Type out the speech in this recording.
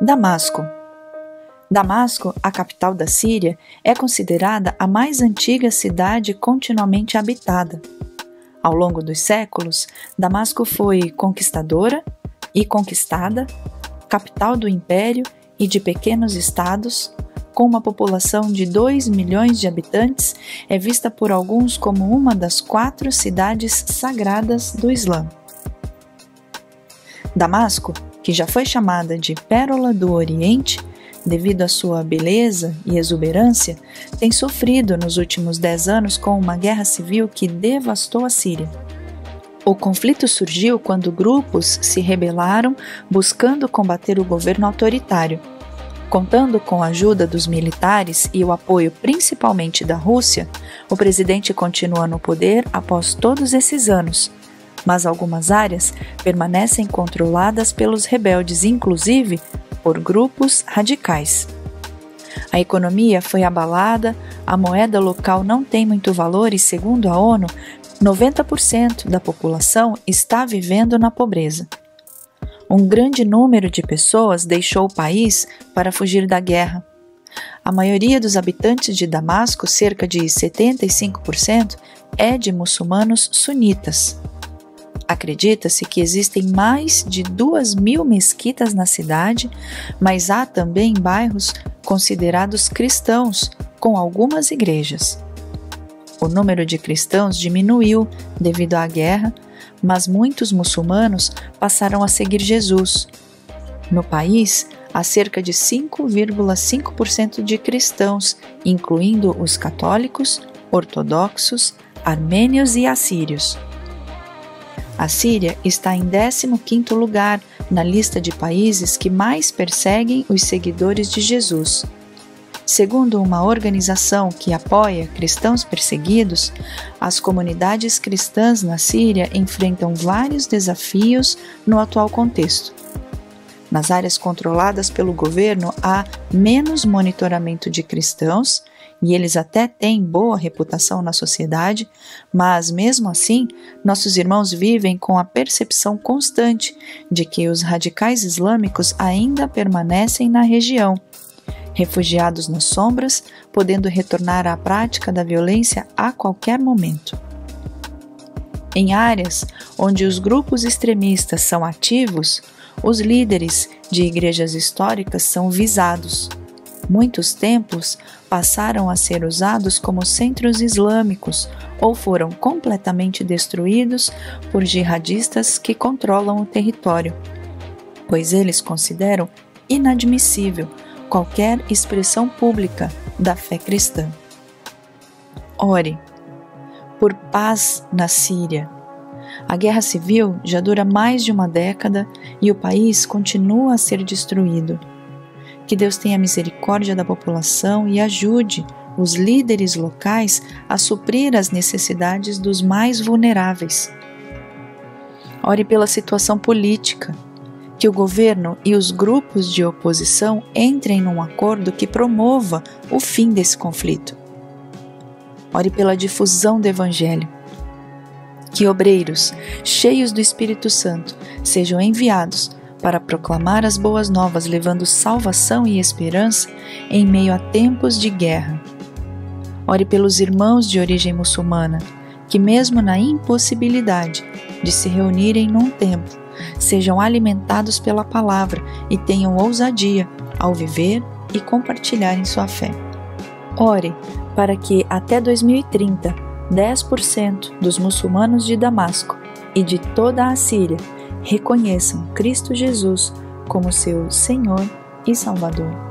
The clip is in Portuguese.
Damasco. Damasco, a capital da Síria, é considerada a mais antiga cidade continuamente habitada. Ao longo dos séculos, Damasco foi conquistadora e conquistada, capital do império e de pequenos estados, com uma população de 2 milhões de habitantes, é vista por alguns como uma das quatro cidades sagradas do Islã. Damasco que já foi chamada de Pérola do Oriente, devido à sua beleza e exuberância, tem sofrido nos últimos dez anos com uma guerra civil que devastou a Síria. O conflito surgiu quando grupos se rebelaram buscando combater o governo autoritário. Contando com a ajuda dos militares e o apoio principalmente da Rússia, o presidente continua no poder após todos esses anos, mas algumas áreas permanecem controladas pelos rebeldes, inclusive por grupos radicais. A economia foi abalada, a moeda local não tem muito valor e, segundo a ONU, 90% da população está vivendo na pobreza. Um grande número de pessoas deixou o país para fugir da guerra. A maioria dos habitantes de Damasco, cerca de 75%, é de muçulmanos sunitas. Acredita-se que existem mais de duas mil mesquitas na cidade, mas há também bairros considerados cristãos, com algumas igrejas. O número de cristãos diminuiu devido à guerra, mas muitos muçulmanos passaram a seguir Jesus. No país, há cerca de 5,5% de cristãos, incluindo os católicos, ortodoxos, armênios e assírios. A Síria está em 15º lugar na lista de países que mais perseguem os seguidores de Jesus. Segundo uma organização que apoia cristãos perseguidos, as comunidades cristãs na Síria enfrentam vários desafios no atual contexto. Nas áreas controladas pelo governo há menos monitoramento de cristãos e eles até têm boa reputação na sociedade, mas mesmo assim, nossos irmãos vivem com a percepção constante de que os radicais islâmicos ainda permanecem na região, refugiados nas sombras, podendo retornar à prática da violência a qualquer momento. Em áreas onde os grupos extremistas são ativos, os líderes de igrejas históricas são visados Muitos templos passaram a ser usados como centros islâmicos ou foram completamente destruídos por jihadistas que controlam o território, pois eles consideram inadmissível qualquer expressão pública da fé cristã. Ore por paz na Síria. A guerra civil já dura mais de uma década e o país continua a ser destruído. Que Deus tenha misericórdia da população e ajude os líderes locais a suprir as necessidades dos mais vulneráveis. Ore pela situação política, que o governo e os grupos de oposição entrem num acordo que promova o fim desse conflito. Ore pela difusão do Evangelho. Que obreiros, cheios do Espírito Santo, sejam enviados para proclamar as boas novas, levando salvação e esperança em meio a tempos de guerra. Ore pelos irmãos de origem muçulmana, que, mesmo na impossibilidade de se reunirem num templo, sejam alimentados pela palavra e tenham ousadia ao viver e compartilharem sua fé. Ore para que até 2030, 10% dos muçulmanos de Damasco e de toda a Síria reconheçam Cristo Jesus como seu Senhor e Salvador.